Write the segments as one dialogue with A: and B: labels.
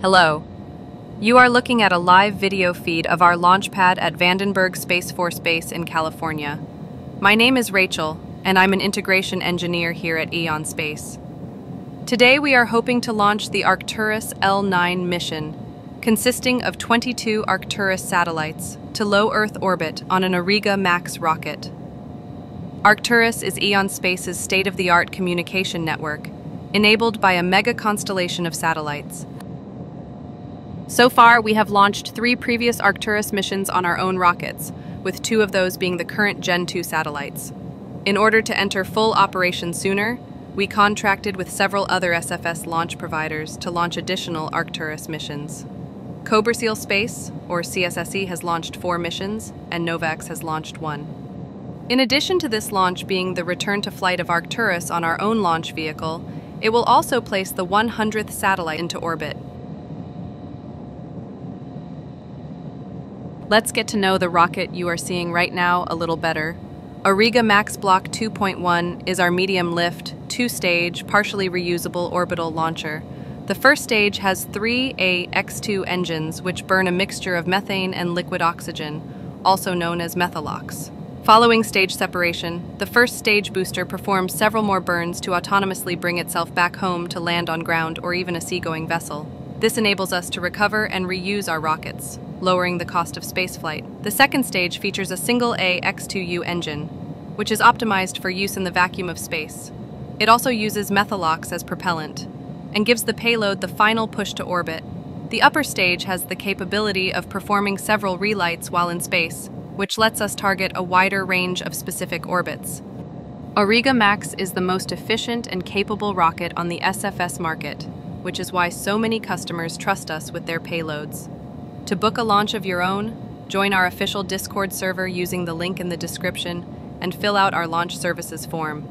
A: Hello. You are looking at a live video feed of our launch pad at Vandenberg Space Force Base in California. My name is Rachel, and I'm an integration engineer here at AeonSpace. Today we are hoping to launch the Arcturus L9 mission, consisting of 22 Arcturus satellites, to low Earth orbit on an Auriga Max rocket. Arcturus is AeonSpace's state-of-the-art communication network, enabled by a mega constellation of satellites. So far, we have launched three previous Arcturus missions on our own rockets, with two of those being the current Gen 2 satellites. In order to enter full operation sooner, we contracted with several other SFS launch providers to launch additional Arcturus missions. Cobra Seal Space, or CSSE, has launched four missions, and Novax has launched one. In addition to this launch being the return to flight of Arcturus on our own launch vehicle, it will also place the 100th satellite into orbit. Let's get to know the rocket you are seeing right now a little better. Auriga Max Block 2.1 is our medium lift, two stage, partially reusable orbital launcher. The first stage has three AX2 engines which burn a mixture of methane and liquid oxygen, also known as methalox. Following stage separation, the first stage booster performs several more burns to autonomously bring itself back home to land on ground or even a seagoing vessel. This enables us to recover and reuse our rockets, lowering the cost of spaceflight. The second stage features a single A X2U engine, which is optimized for use in the vacuum of space. It also uses methalox as propellant and gives the payload the final push to orbit. The upper stage has the capability of performing several relights while in space, which lets us target a wider range of specific orbits. Auriga Max is the most efficient and capable rocket on the SFS market, which is why so many customers trust us with their payloads. To book a launch of your own, join our official Discord server using the link in the description and fill out our launch services form.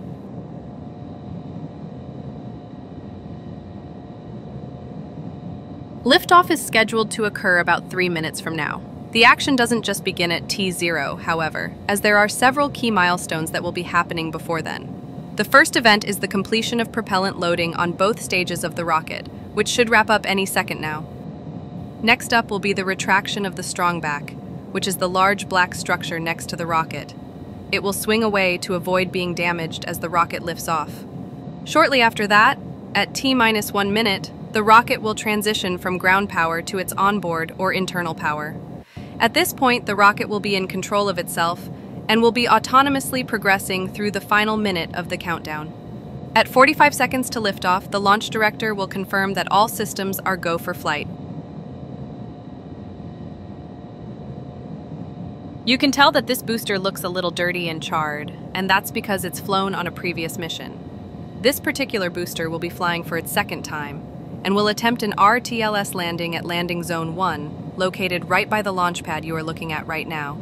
A: Liftoff is scheduled to occur about three minutes from now. The action doesn't just begin at T0, however, as there are several key milestones that will be happening before then. The first event is the completion of propellant loading on both stages of the rocket, which should wrap up any second now. Next up will be the retraction of the strongback, which is the large black structure next to the rocket. It will swing away to avoid being damaged as the rocket lifts off. Shortly after that, at T minus one minute, the rocket will transition from ground power to its onboard or internal power. At this point, the rocket will be in control of itself and will be autonomously progressing through the final minute of the countdown. At 45 seconds to liftoff, the launch director will confirm that all systems are go for flight. You can tell that this booster looks a little dirty and charred, and that's because it's flown on a previous mission. This particular booster will be flying for its second time, and will attempt an RTLS landing at Landing Zone 1, located right by the launch pad you are looking at right now.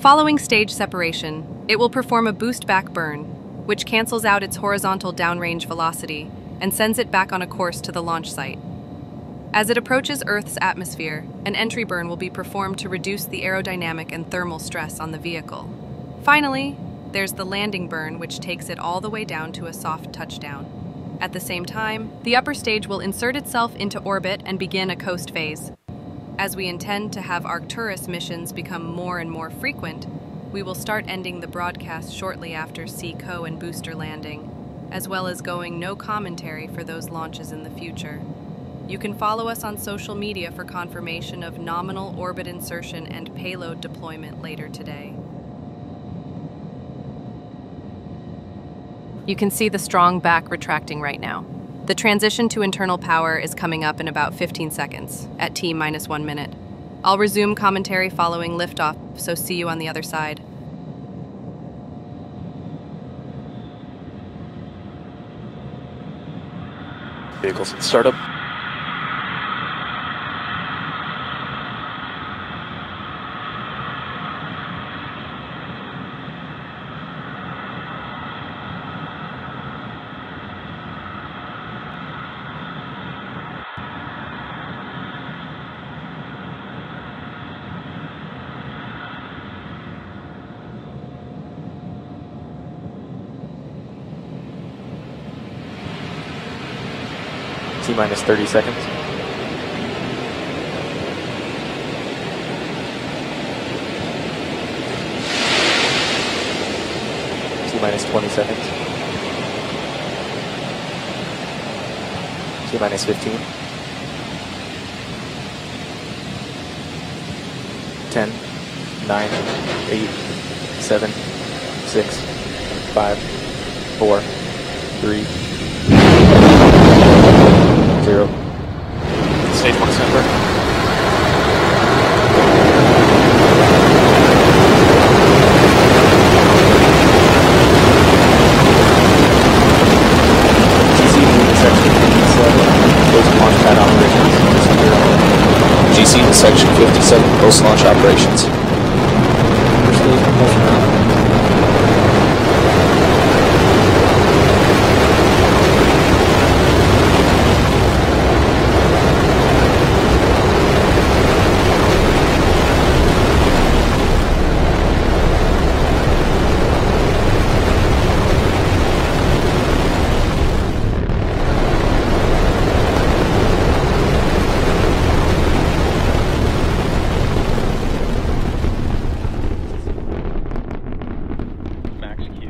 A: Following stage separation, it will perform a boost back burn, which cancels out its horizontal downrange velocity and sends it back on a course to the launch site. As it approaches Earth's atmosphere, an entry burn will be performed to reduce the aerodynamic and thermal stress on the vehicle. Finally, there's the landing burn, which takes it all the way down to a soft touchdown. At the same time, the upper stage will insert itself into orbit and begin a coast phase, as we intend to have Arcturus missions become more and more frequent, we will start ending the broadcast shortly after SECO and booster landing, as well as going no commentary for those launches in the future. You can follow us on social media for confirmation of nominal orbit insertion and payload deployment later today. You can see the strong back retracting right now. The transition to internal power is coming up in about 15 seconds, at T minus one minute. I'll resume commentary following liftoff, so see you on the other side.
B: Vehicles at startup. T minus 30 seconds. T minus 20 seconds. T minus 15. 10, 9, 8, 7, 6, 5, 4, 3, 0. Stage 1 center. GC to section 57, close launch pad operations.
C: GC to Section 57 post-launch operations.
B: First stage propulsion out.
D: Max Q.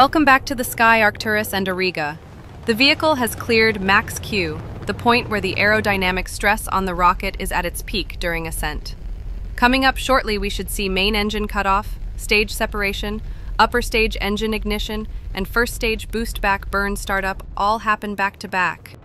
A: Welcome back to the sky, Arcturus and Auriga. The vehicle has cleared max Q, the point where the aerodynamic stress on the rocket is at its peak during ascent. Coming up shortly, we should see main engine cutoff, stage separation, upper stage engine ignition, and first stage boost back burn startup all happen back to back.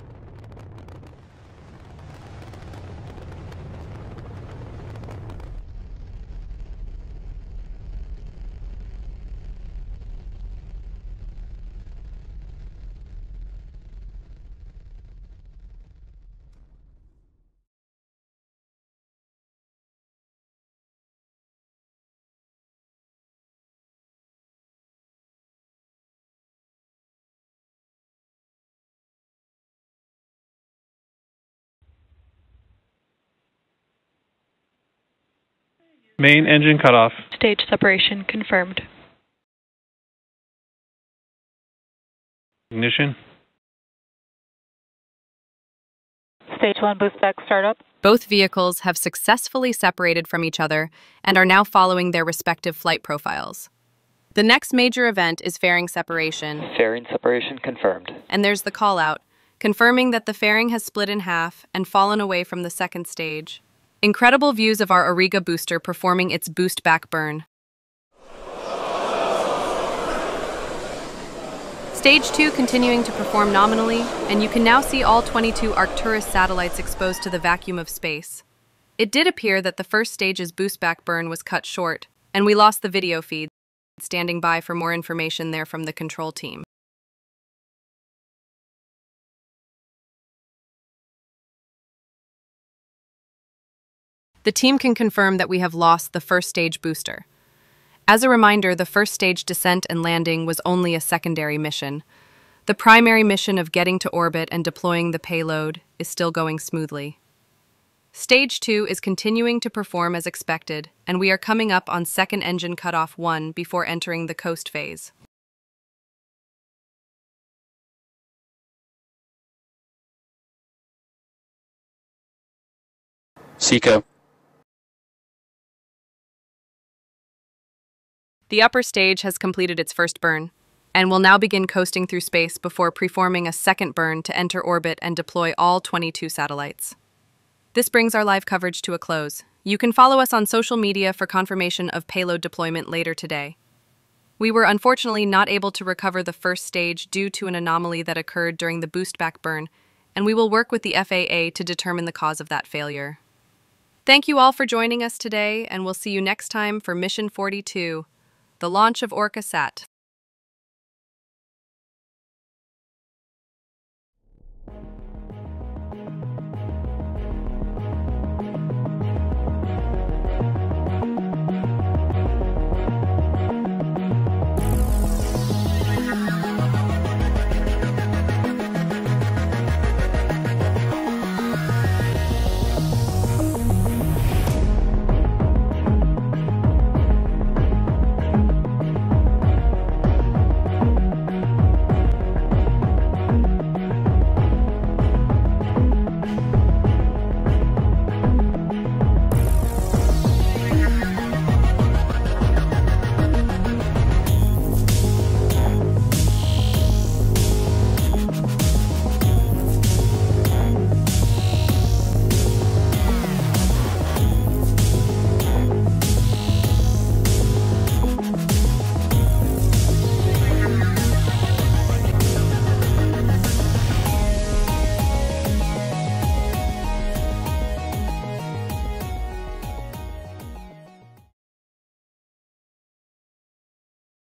D: Main engine cutoff.
E: Stage separation confirmed.
D: Ignition.
F: Stage one boost back startup.
A: Both vehicles have successfully separated from each other and are now following their respective flight profiles. The next major event is fairing separation,
C: Fairing separation confirmed.
A: and there's the call out, confirming that the fairing has split in half and fallen away from the second stage. Incredible views of our Auriga booster performing its boost back burn. Stage 2 continuing to perform nominally, and you can now see all 22 Arcturus satellites exposed to the vacuum of space. It did appear that the first stage's boost back burn was cut short, and we lost the video feed. Standing by for more information there from the control team. The team can confirm that we have lost the first stage booster. As a reminder, the first stage descent and landing was only a secondary mission. The primary mission of getting to orbit and deploying the payload is still going smoothly. Stage 2 is continuing to perform as expected, and we are coming up on second engine cutoff 1 before entering the coast phase.
C: Seco.
A: The upper stage has completed its first burn, and will now begin coasting through space before preforming a second burn to enter orbit and deploy all 22 satellites. This brings our live coverage to a close. You can follow us on social media for confirmation of payload deployment later today. We were unfortunately not able to recover the first stage due to an anomaly that occurred during the boost back burn, and we will work with the FAA to determine the cause of that failure. Thank you all for joining us today, and we'll see you next time for Mission 42, the launch of OrcaSat.